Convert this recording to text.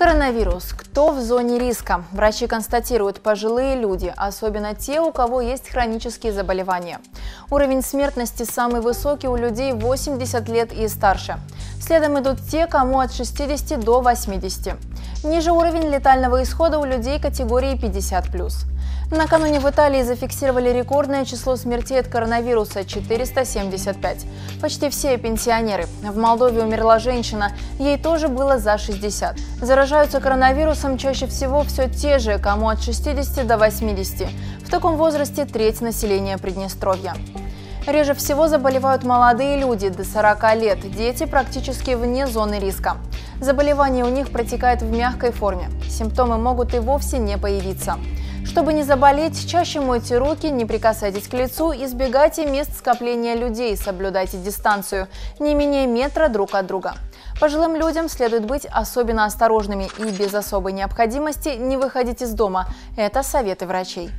Коронавирус. Кто в зоне риска? Врачи констатируют пожилые люди, особенно те, у кого есть хронические заболевания. Уровень смертности самый высокий у людей 80 лет и старше. Следом идут те, кому от 60 до 80. Ниже уровень летального исхода у людей категории 50+. Накануне в Италии зафиксировали рекордное число смертей от коронавируса – 475. Почти все пенсионеры. В Молдове умерла женщина, ей тоже было за 60. Заражаются коронавирусом чаще всего все те же, кому от 60 до 80. В таком возрасте треть населения Приднестровья. Реже всего заболевают молодые люди до 40 лет, дети практически вне зоны риска. Заболевание у них протекает в мягкой форме. Симптомы могут и вовсе не появиться. Чтобы не заболеть, чаще мойте руки, не прикасайтесь к лицу, избегайте мест скопления людей, соблюдайте дистанцию не менее метра друг от друга. Пожилым людям следует быть особенно осторожными и без особой необходимости не выходить из дома. Это советы врачей.